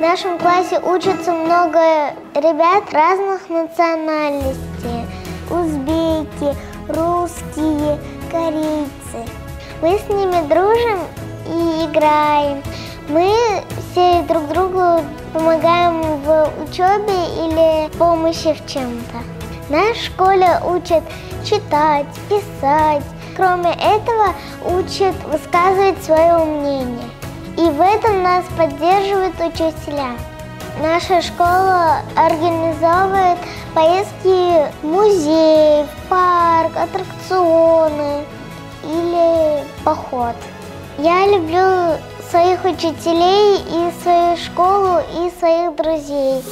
В нашем классе учатся много ребят разных национальностей. Узбеки, русские, корейцы. Мы с ними дружим и играем. Мы все друг другу помогаем в учебе или помощи в чем-то. В нашей школе учат читать, писать. Кроме этого, учат высказывать свое мнение. В этом нас поддерживают учителя. Наша школа организовывает поездки в музей, в парк, аттракционы или поход. Я люблю своих учителей и свою школу и своих друзей.